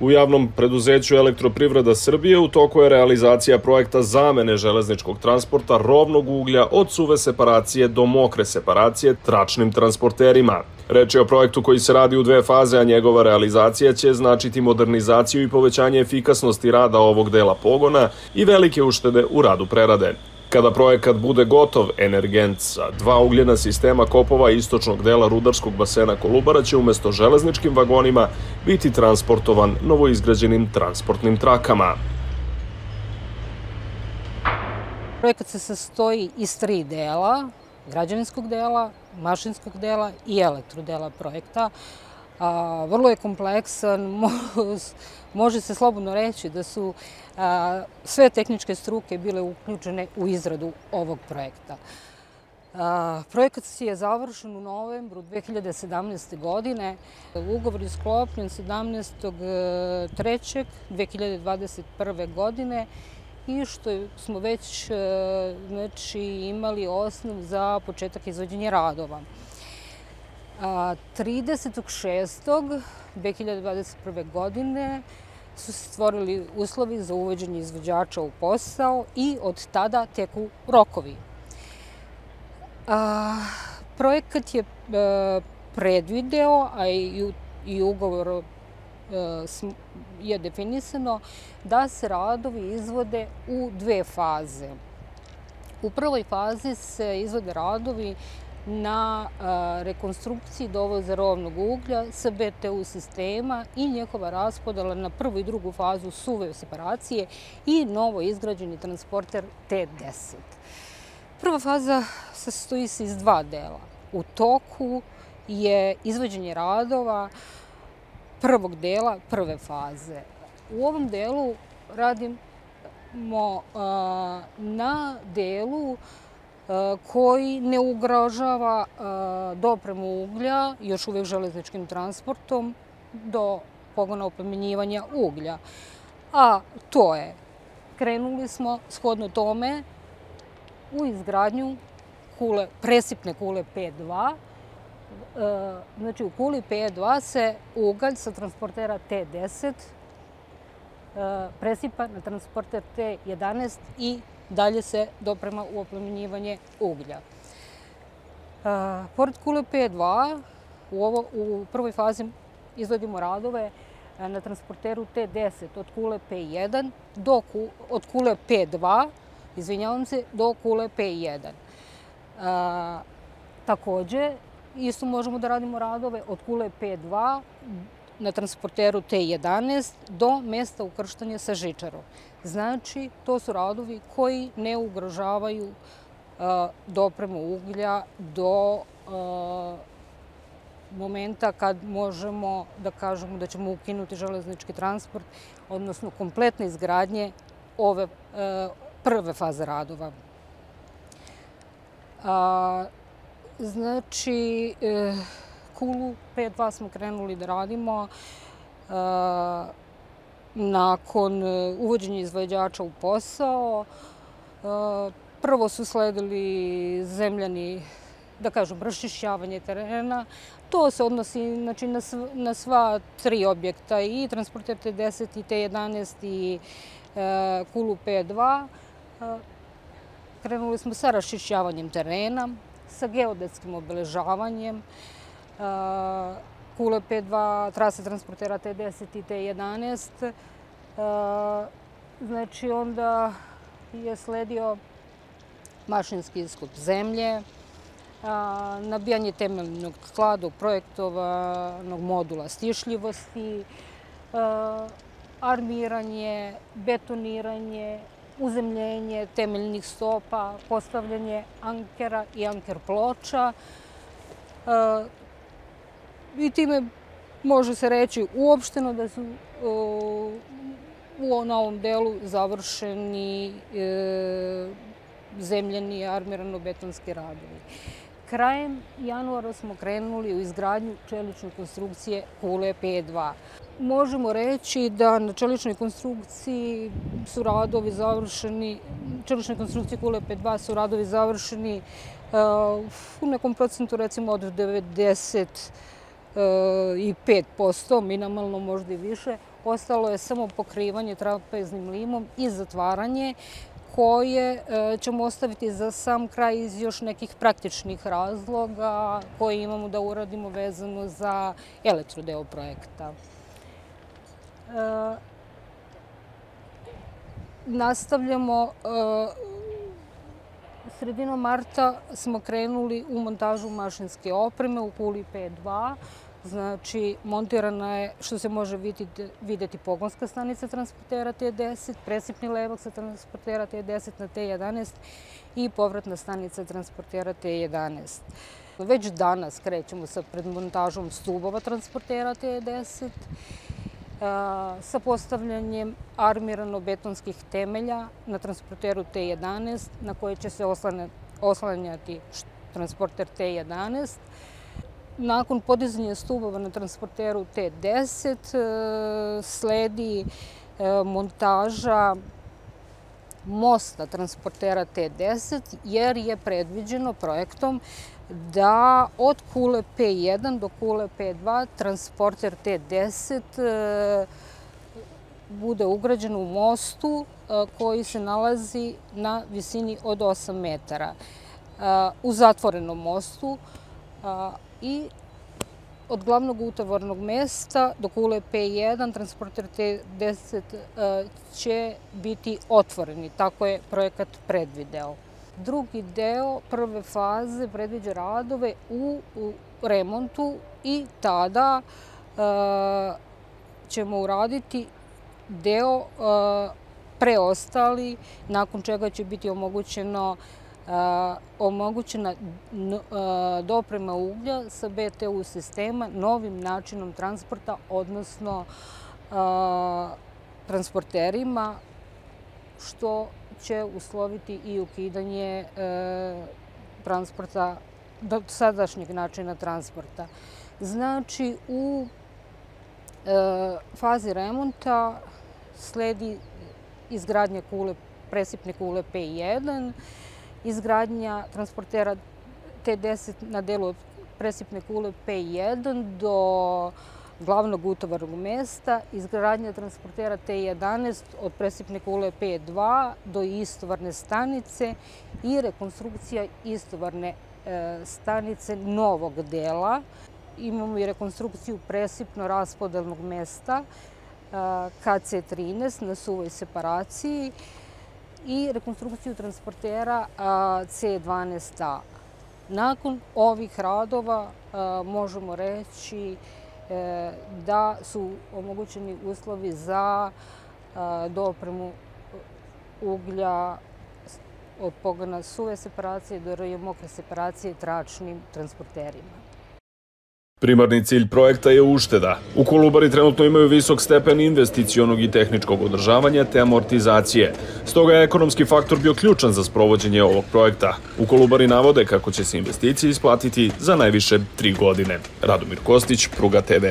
U javnom preduzeću Elektroprivreda Srbije u toku je realizacija projekta zamene železničkog transporta rovnog uglja od suve separacije do mokre separacije tračnim transporterima. Reč je o projektu koji se radi u dve faze, a njegova realizacija će značiti modernizaciju i povećanje efikasnosti rada ovog dela pogona i velike uštede u radu prerade. Kada projekat bude gotov, energent sa dva ugljena sistema kopova istočnog dela rudarskog basena Kolubara će umesto železničkim vagonima biti transportovan novoizgrađenim transportnim trakama. Projekat se sastoji iz tri dela, građevinskog dela, mašinskog dela i elektrodela projekta. A, vrlo je kompleksan, može se slobodno reći da su sve tehničke struke bile uključene u izradu ovog projekta. A, projekat je završen u novembru 2017. godine. Ugovor je sklopljen 17.3.2021. godine i što smo već znači, imali osnov za početak izvođenja radova. 30.6.2021. godine su se stvorili uslovi za uvođenje izvođača u posao i od tada teku rokovi. A, projekat je e, predvideo, a i, ugovor e, je definisano da se radovi izvode u dve faze. U prvoj fazi se izvode radovi na rekonstrukciji dovoza rovnog uglja sa BTU sistema i njegova raspodala na prvu i drugu fazu suve separacije i novo izgrađeni transporter T10. Prva faza sastoji se iz dva dela. U toku je izvođenje radova prvog dela prve faze. U ovom delu radimo na delu koji ne ugrožava dopremu uglja, još uvek železničkim transportom, do pogona oplemenjivanja uglja. A to je, krenuli smo shodno tome u izgradnju kule, presipne kule P2. Znači, u kuli P2 se ugalj sa transportera T10 presipa na transporter T11 i dalje se doprema u oplemenjivanje uglja. Pored kule P2, u, ovo, u prvoj fazi izvodimo radove na transporteru T10 od kule P1 do od kule P2, izvinjavam se, do kule P1. A, takođe, isto možemo da radimo radove od kule P2 na transporteru T11 do mesta ukrštanja sa žičarom. Znači, to su radovi koji ne ugrožavaju dopremu uglja do momenta kad možemo da kažemo da ćemo ukinuti železnički transport, odnosno kompletne izgradnje ove prve faze radova. Znači, e, Kulu P2 smo krenuli da radimo nakon e, uvođenja izvođača u posao. E, prvo su sledili zemljani, da kažem, rašišćavanje terena. To se odnosi znači, na, na sva tri objekta, i transporter T10, i T11, i e, Kulu P2. E, krenuli smo sa rašišćavanjem terena, sa geodetskim obeležavanjem, Kule P2, trase transportera T10 i T11. Znači, onda je sledio mašinski iskup zemlje, nabijanje temeljnog skladu projektovanog modula stišljivosti, armiranje, betoniranje, uzemljenje temeljnih stopa, postavljanje ankera i anker ploča, i time može se reći uopšteno da su u novom delu završeni e, zemljeni armirano-betonski radovi. Krajem januara smo krenuli u izgradnju čelične konstrukcije kule P2. Možemo reći da na čeličnoj konstrukciji su radovi završeni, čelične konstrukcije kule P2 su radovi završeni e, u nekom procentu recimo od 90 i 5%, minimalno možda i više, Ostalo je samo pokrivanje trapeznim limom i zatvaranje koje e, ćemo ostaviti za sam kraj iz još nekih praktičnih razloga koje imamo da uradimo vezano za elektrodeo projekta. E, nastavljamo e, sredinom marta smo krenuli u montažu mašinske opreme u Kuli P2. Znači, montirana je, što se može vidjeti pogonska stanica transportera T10, presipni levak sa transportera T10 na T11 i povratna stanica transportera T11. Već danas krećemo sa predmontažom stubova transportera T10 sa postavljanjem armirano-betonskih temelja na transporteru T11, na koje će se oslanjati transporter T11. Nakon podizanja stubova na transporteru T10 e, sledi e, montaža mosta transportera T10 jer je predviđeno projektom da od kule P1 do kule P2 transporter T10 e, bude ugrađen u mostu e, koji se nalazi na visini od 8 metara e, u zatvorenom mostu i od glavnog utavornog mesta do kule P1 transporter T10 će biti otvoreni. Tako je projekat predvideo. Drugi deo prve faze predviđa radove u, u remontu i tada e, ćemo uraditi deo e, preostali, nakon čega će biti omogućeno e, omogućena doprema uglja sa BTU sistema novim načinom transporta, odnosno transporterima, što će usloviti i ukidanje e, transporta, do sadašnjeg načina transporta. Znači, u e, fazi remonta sledi izgradnja kule, presipne kule P1, izgradnja transportera T10 na delu od presipne kule P1 do glavnog utovarnog mesta, izgradnja transportera T11 od presipne kule P2 do istovarne stanice i rekonstrukcija istovarne e, stanice novog dela. Imamo i rekonstrukciju presipno-raspodelnog mesta e, KC13 na suvoj separaciji i rekonstrukciju transportera C12A. Nakon ovih radova možemo reći E, da su omogućeni uslovi za dopremu uglja od pogona suve separacije do mokre separacije tračnim transporterima. Primarni cilj projekta je ušteda. U Kolubari trenutno imaju visok stepen investicionog i tehničkog održavanja te amortizacije. Stoga je ekonomski faktor bio ključan za sprovođenje ovog projekta. U Kolubari navode kako će se investicije isplatiti za najviše tri godine. Radomir Kostić, Pruga TV.